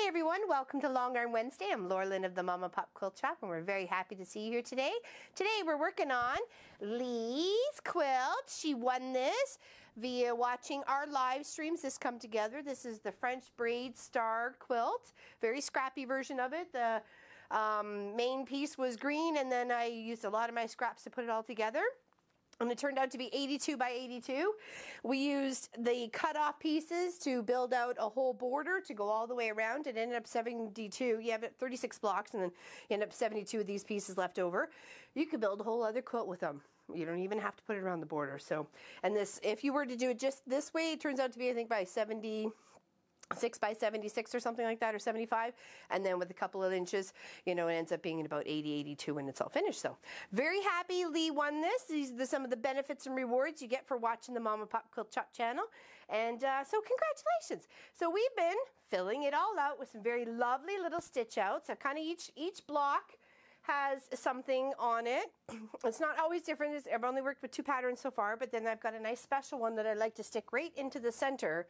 Hey everyone, welcome to Long Arm Wednesday. I'm Laura of the Mom and Pop Quilt Shop and we're very happy to see you here today. Today we're working on Lee's quilt. She won this via watching our live streams. This come together. This is the French braid star quilt. Very scrappy version of it. The um, main piece was green and then I used a lot of my scraps to put it all together and it turned out to be 82 by 82. We used the cut off pieces to build out a whole border to go all the way around. It ended up 72. You have 36 blocks and then you end up 72 of these pieces left over. You could build a whole other quilt with them. You don't even have to put it around the border. So, and this, if you were to do it just this way, it turns out to be, I think, by 70, 6 by 76 or something like that, or 75. And then with a couple of inches, you know, it ends up being about 80, 82 when it's all finished. So very happy Lee won this. These are the, some of the benefits and rewards you get for watching the Mom and Pop Quilt Shop channel. And uh, so congratulations. So we've been filling it all out with some very lovely little stitch outs. So kind of each, each block has something on it. It's not always different. I've only worked with two patterns so far, but then I've got a nice special one that I'd like to stick right into the center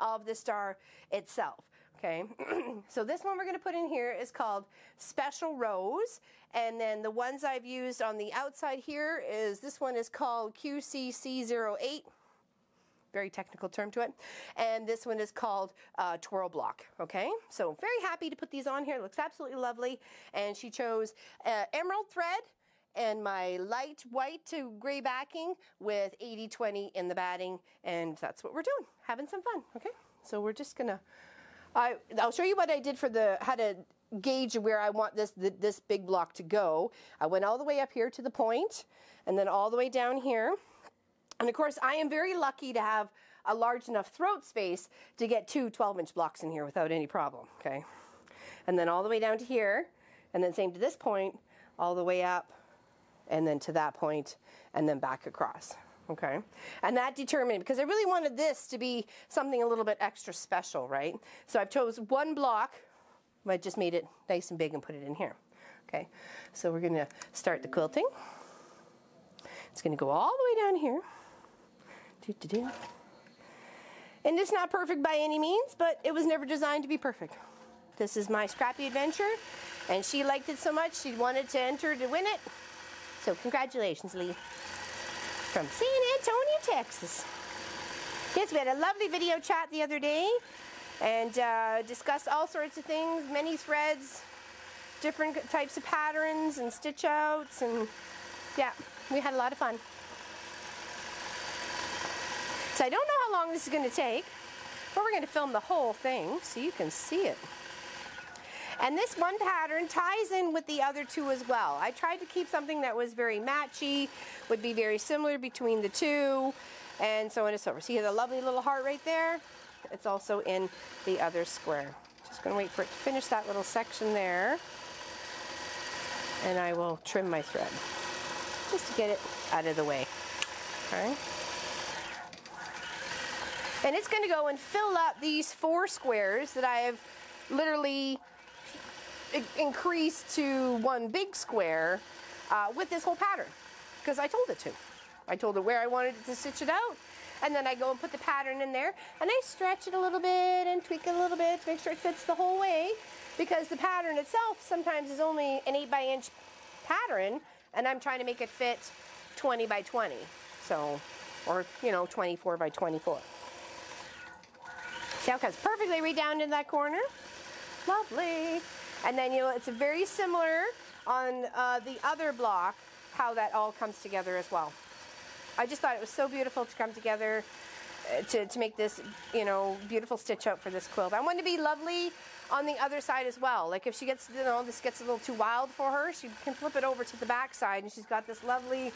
of the star itself. Okay, so this one we're going to put in here is called Special Rose. And then the ones I've used on the outside here is this one is called QCC08 very technical term to it. And this one is called uh, Twirl Block. Okay, so very happy to put these on here. It looks absolutely lovely. And she chose uh, emerald thread and my light white to gray backing with 80-20 in the batting. And that's what we're doing, having some fun. Okay, so we're just gonna, I, I'll show you what I did for the, how to gauge where I want this, this big block to go. I went all the way up here to the point and then all the way down here. And of course, I am very lucky to have a large enough throat space to get two 12 inch blocks in here without any problem, okay? And then all the way down to here, and then same to this point, all the way up, and then to that point, and then back across, okay? And that determined, because I really wanted this to be something a little bit extra special, right? So I've chose one block, I just made it nice and big and put it in here, okay? So we're gonna start the quilting. It's gonna go all the way down here. Do, do, do. And it's not perfect by any means, but it was never designed to be perfect. This is my scrappy adventure, and she liked it so much she wanted to enter to win it. So congratulations, Lee. From San Antonio, Texas. Yes, we had a lovely video chat the other day and uh, discussed all sorts of things, many threads, different types of patterns and stitch outs, and yeah, we had a lot of fun. So I don't know how long this is going to take, but we're going to film the whole thing so you can see it. And this one pattern ties in with the other two as well. I tried to keep something that was very matchy, would be very similar between the two, and so on and so forth. See the lovely little heart right there? It's also in the other square. Just going to wait for it to finish that little section there. And I will trim my thread just to get it out of the way. Okay. And it's going to go and fill up these four squares that I have literally increased to one big square uh, with this whole pattern because I told it to. I told it where I wanted it to stitch it out and then I go and put the pattern in there and I stretch it a little bit and tweak it a little bit to make sure it fits the whole way because the pattern itself sometimes is only an 8 by inch pattern and I'm trying to make it fit 20 by 20 so or you know 24 by 24 See how it comes perfectly right down in that corner? Lovely. And then, you know, it's very similar on uh, the other block, how that all comes together as well. I just thought it was so beautiful to come together uh, to, to make this, you know, beautiful stitch out for this quilt. I want to be lovely on the other side as well. Like if she gets, you know, this gets a little too wild for her, she can flip it over to the back side and she's got this lovely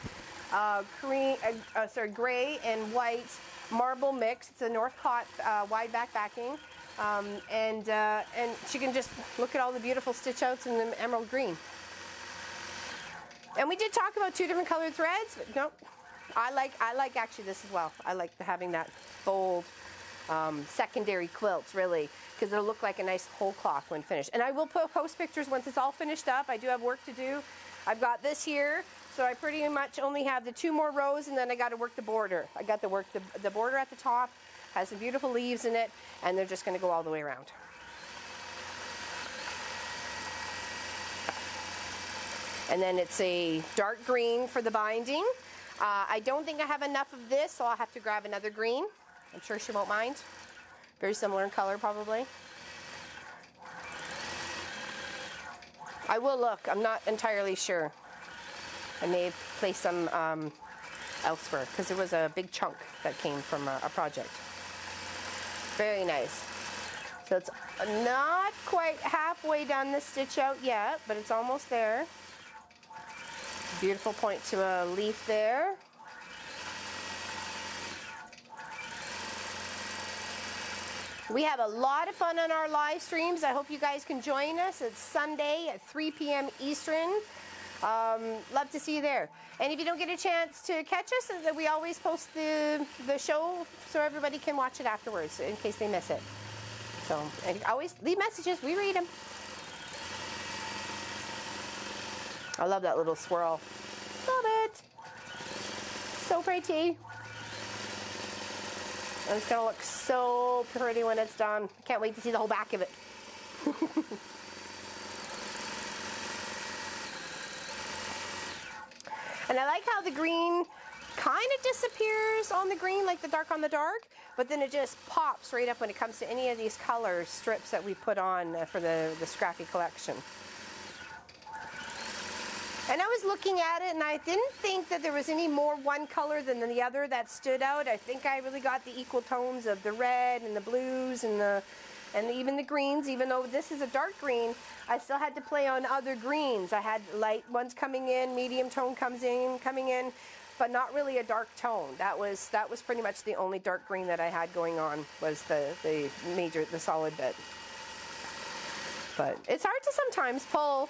uh, cream, uh, uh, sorry, gray and white marble mix. It's a Northcott uh, wide back backing. Um, and, uh, and she can just look at all the beautiful stitch outs in the emerald green. And we did talk about two different colored threads, but no, I like, I like actually this as well. I like having that bold um, secondary quilts really because it'll look like a nice whole cloth when finished. And I will post pictures once it's all finished up. I do have work to do. I've got this here so I pretty much only have the two more rows and then I got to work the border. I got to work the, the border at the top, has some beautiful leaves in it, and they're just gonna go all the way around. And then it's a dark green for the binding. Uh, I don't think I have enough of this, so I'll have to grab another green. I'm sure she won't mind. Very similar in color, probably. I will look. I'm not entirely sure. I may place some um, elsewhere because there was a big chunk that came from a, a project. Very nice. So it's not quite halfway done the stitch out yet, but it's almost there. Beautiful point to a leaf there. We have a lot of fun on our live streams. I hope you guys can join us. It's Sunday at 3 p.m. Eastern. Um, love to see you there. And if you don't get a chance to catch us, we always post the, the show so everybody can watch it afterwards in case they miss it. So always leave messages. We read them. I love that little swirl. Love it. So pretty. And it's gonna look so pretty when it's done. Can't wait to see the whole back of it. and I like how the green kind of disappears on the green, like the dark on the dark, but then it just pops right up when it comes to any of these color strips that we put on uh, for the, the Scrappy collection. And I was looking at it and I didn't think that there was any more one color than the other that stood out. I think I really got the equal tones of the red and the blues and the and even the greens, even though this is a dark green, I still had to play on other greens. I had light ones coming in, medium tone comes in, coming in, but not really a dark tone. That was that was pretty much the only dark green that I had going on was the, the major, the solid bit. But it's hard to sometimes pull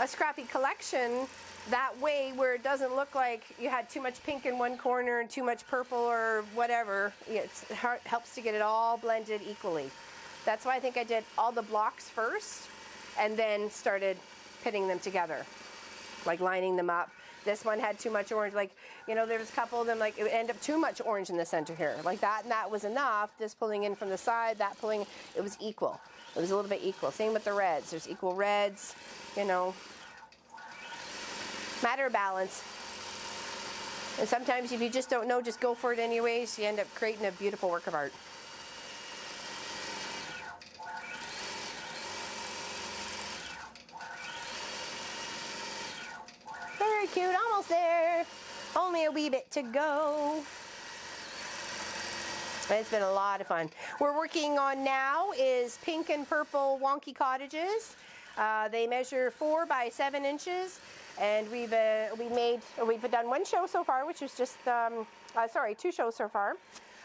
a scrappy collection that way where it doesn't look like you had too much pink in one corner and too much purple or whatever. It helps to get it all blended equally. That's why I think I did all the blocks first and then started pitting them together, like lining them up. This one had too much orange. Like, you know, there was a couple of them, like, it would end up too much orange in the center here. Like that and that was enough. This pulling in from the side, that pulling, it was equal. It was a little bit equal. Same with the reds. There's equal reds, you know. Matter of balance. And sometimes if you just don't know, just go for it anyways. You end up creating a beautiful work of art. Cute, almost there. Only a wee bit to go. It's been a lot of fun. We're working on now is pink and purple wonky cottages. Uh, they measure four by seven inches, and we've uh, we made we've done one show so far, which is just um, uh, sorry, two shows so far,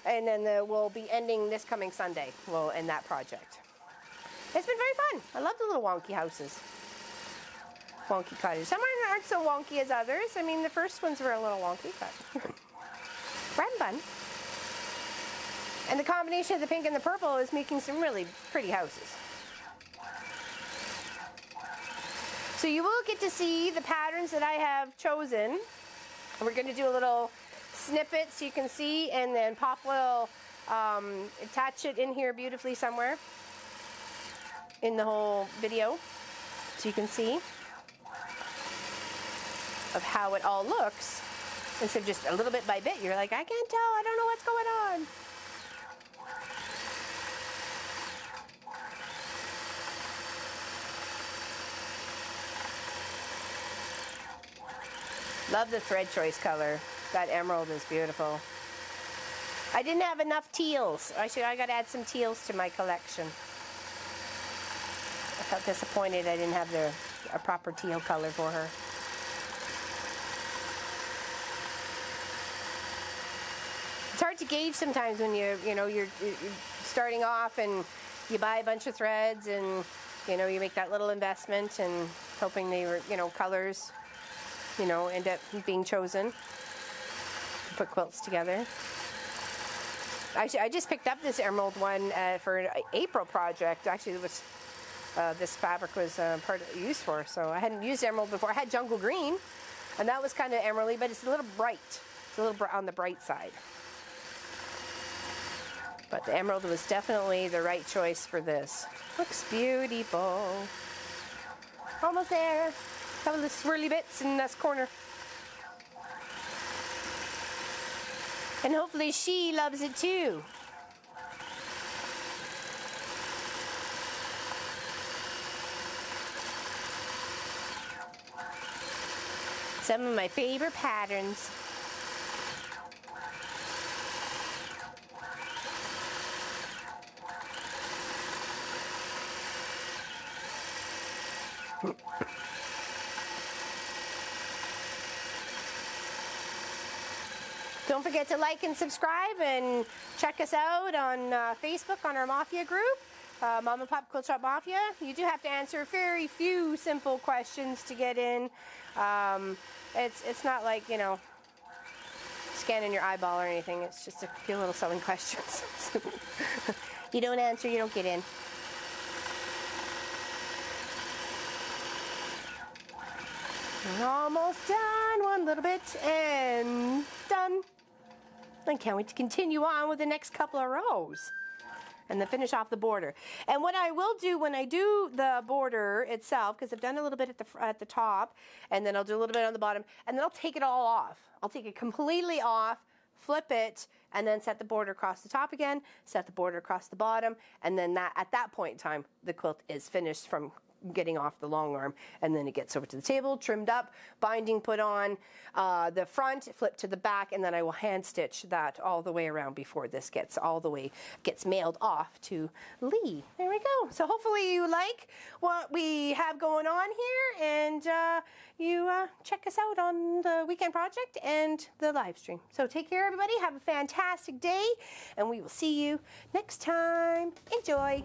and then the, we'll be ending this coming Sunday. We'll end that project. It's been very fun. I love the little wonky houses, wonky cottages. Some aren't so wonky as others. I mean, the first ones were a little wonky, but red bun. And the combination of the pink and the purple is making some really pretty houses. So you will get to see the patterns that I have chosen. We're going to do a little snippet so you can see and then Pop will um, attach it in here beautifully somewhere in the whole video so you can see of how it all looks instead of just a little bit by bit. You're like, I can't tell. I don't know what's going on. Love the thread choice color. That emerald is beautiful. I didn't have enough teals. I should I got to add some teals to my collection. I felt disappointed I didn't have the a proper teal color for her. Hard to gauge sometimes when you you know you're, you're starting off and you buy a bunch of threads and you know you make that little investment and hoping they were you know colors you know, end up being chosen to put quilts together. Actually, I just picked up this emerald one uh, for an April project. Actually, it was uh, this fabric was uh, part of, used for. So I hadn't used emerald before. I had jungle green, and that was kind of emeraldy, but it's a little bright. It's a little br on the bright side. But the emerald was definitely the right choice for this. Looks beautiful. Almost there. Couple of the swirly bits in this corner. And hopefully she loves it too. Some of my favorite patterns. Don't forget to like and subscribe and check us out on uh, Facebook on our Mafia group, uh, Mom and Pop Quilt Shop Mafia. You do have to answer very few simple questions to get in. Um, it's, it's not like, you know, scanning your eyeball or anything. It's just a few little sewing questions. you don't answer, you don't get in. We're Almost done, one little bit, and done. Can't wait to continue on with the next couple of rows and then finish off the border. And what I will do when I do the border itself, because I've done a little bit at the, at the top, and then I'll do a little bit on the bottom, and then I'll take it all off. I'll take it completely off, flip it, and then set the border across the top again, set the border across the bottom, and then that at that point in time, the quilt is finished from getting off the long arm and then it gets over to the table trimmed up binding put on uh, the front flip to the back and then I will hand stitch that all the way around before this gets all the way gets mailed off to Lee. There we go. So hopefully you like what we have going on here and uh, you uh, check us out on the weekend project and the live stream. So take care everybody. Have a fantastic day and we will see you next time. Enjoy